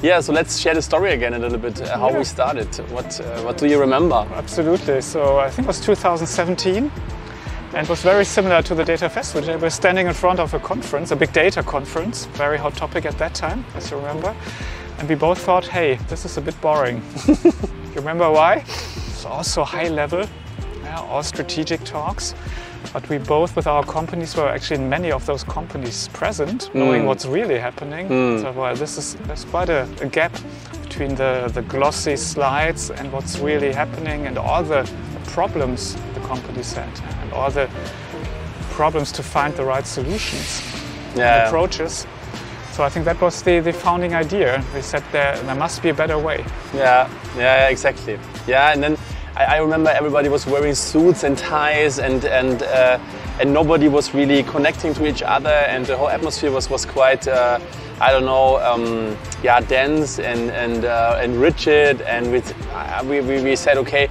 Yeah, so let's share the story again a little bit. Uh, how Yeah. we started. What uh, What do you remember? Absolutely. So I think it was 2017 and it was very similar to the Data Festival. They were standing in front of a conference, a big data conference, very hot topic at that time, as you remember. And we both thought, hey, this is a bit boring. you remember why? It's also high level, yeah, all strategic talks. But we both, with our companies, were actually in many of those companies present, knowing mm. what's really happening. Mm. So, well, this is there's quite a, a gap between the, the glossy slides and what's really happening and all the problems the companies had and all the problems to find the right solutions Yeah. approaches. So I think that was the, the founding idea. We said there, there must be a better way. Yeah, yeah, exactly. Yeah, and then I, I remember everybody was wearing suits and ties, and and uh, and nobody was really connecting to each other, and the whole atmosphere was was quite. Uh, I don't know, um, yeah, dense and and uh, and rigid, and with, uh, we, we we said, okay,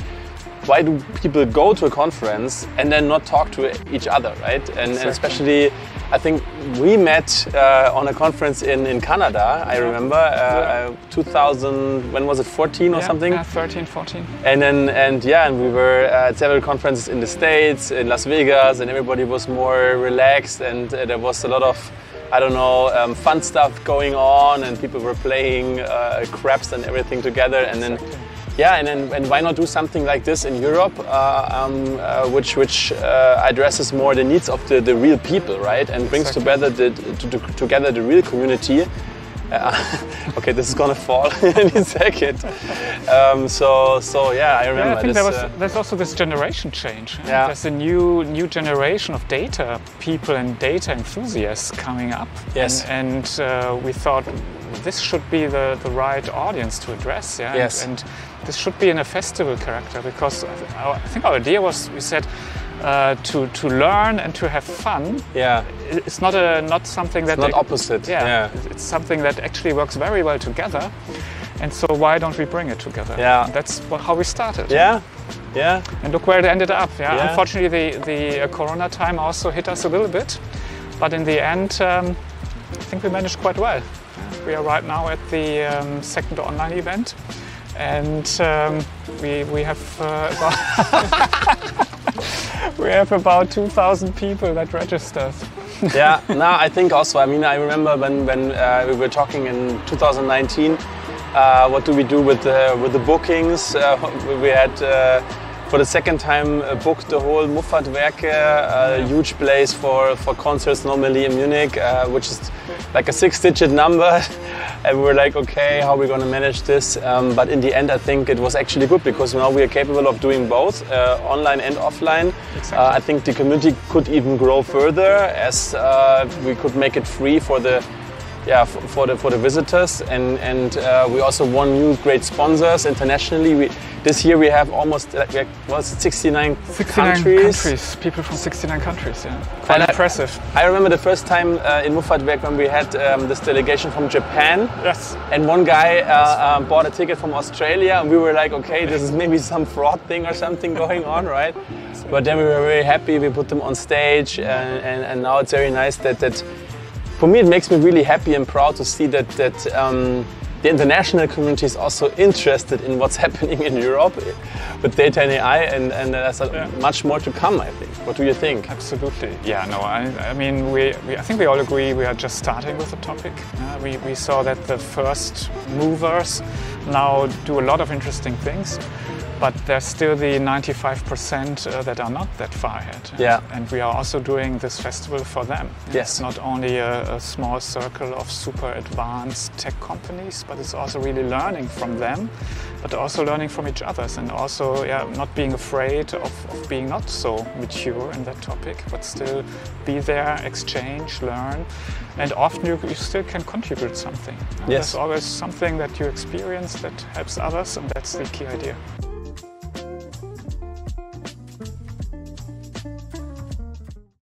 why do people go to a conference and then not talk to each other, right? And, and especially, I think we met uh, on a conference in, in Canada, I remember, uh, uh, 2000, when was it, 14 or Yeah, something? Yeah, 13, 14. And then, and yeah, and we were at several conferences in the States, in Las Vegas, and everybody was more relaxed, and uh, there was a lot of, I don't know, um, fun stuff going on, and people were playing uh, craps and everything together, and then. Yeah, and then and why not do something like this in Europe, uh, um, uh, which which uh, addresses more the needs of the, the real people, right, and brings Exactly. together the to, to, together the real community. Uh, okay, this is gonna fall in any second. Um, so so yeah, I remember Yeah, I think this. there was, uh, there's also this generation change. Yeah. There's a new new generation of data people and data enthusiasts coming up. Yes. And, and uh, we thought this should be the, the right audience to address. Yeah. And- Yes. And, this should be in a festival character because I th- I think our idea was we said uh, to to learn and to have fun. yeah, It's not a not something that not opposite. yeah, yeah. it's something that actually works very well together. And so why don't we bring it together? Yeah. And that's how we started. Yeah, yeah, And look where it ended up. Yeah. Yeah. Unfortunately, the, the uh, Corona time also hit us a little bit, but in the end, um, I think we managed quite well. We are right now at the um, second online event, and um, we we have uh, about we have about 2,000 people that registered. yeah. No, I think also. I mean, I remember when when uh, we were talking in 2019. Uh, what do we do with the with the bookings? Uh, we had. Uh, for the second time, uh, booked the whole Muffatwerke, a huge place for, for concerts normally in Munich, uh, which is like a six-digit number. and we were like, okay, how are we going to manage this? Um, but in the end, I think it was actually good because now we are capable of doing both, uh, online and offline. Exactly. Uh, I think the community could even grow further as uh, we could make it free for the yeah for, for the for the visitors and and uh, we also won new great sponsors internationally. We, this year we have almost like was 69, 69 countries. countries. People from 69 countries. Yeah. Quite And I- impressive. I remember the first time uh, in Muffatwerk when we had um, this delegation from Japan. yes. And one guy uh, um, bought a ticket from Australia, and we were like, okay, this is maybe some fraud thing or something going on, right? But then we were very happy. We put them on stage, and, and, and now it's very nice that that. For me, it makes me really happy and proud to see that that um, the international community is also interested in what's happening in Europe with data and AI, and, and there's Yeah. much more to come. I think. What do you think? Absolutely. Yeah, no, I, I mean, we, we, I think we all agree we are just starting with the topic. Uh, we, we saw that the first movers now do a lot of interesting things, but there's still the 95% uh, that are not that far ahead. And, Yeah. And we are also doing this festival for them. Yes. It's not only a, a small circle of super advanced tech companies, but it's also really learning from them, but also learning from each other and also yeah, not being afraid of, of being not so mature in that topic, but still be there, exchange, learn. And often you, you still can contribute something. Yes. There's always something that you experience that helps others, and that's the key idea.